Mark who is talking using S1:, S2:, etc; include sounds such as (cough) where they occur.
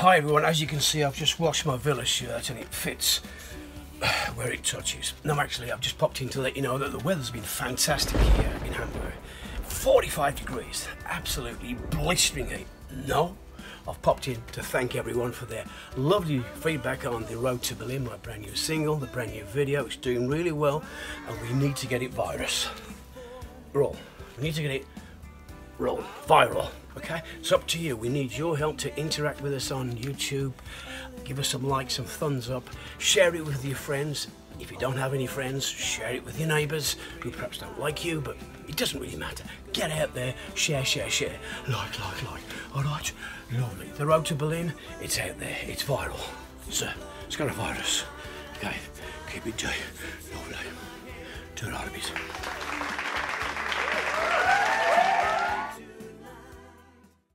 S1: Hi everyone, as you can see I've just washed my Villa shirt and it fits (sighs) where it touches. No actually I've just popped in to let you know that the weather's been fantastic here in Hamburg. 45 degrees, absolutely blistering heat. No, I've popped in to thank everyone for their lovely feedback on The Road to Berlin, my brand new single, the brand new video. It's doing really well and we need to get it virus. Roll. We need to get it roll, viral. Okay, it's up to you. We need your help to interact with us on YouTube. Give us some likes, and thumbs up. Share it with your friends. If you don't have any friends, share it with your neighbours who perhaps don't like you, but it doesn't really matter. Get out there, share, share, share. Like, like, like. All right, lovely. The road to Berlin, it's out there. It's viral. So, it's got a virus. Okay, keep it J. Lovely. It, Arabies.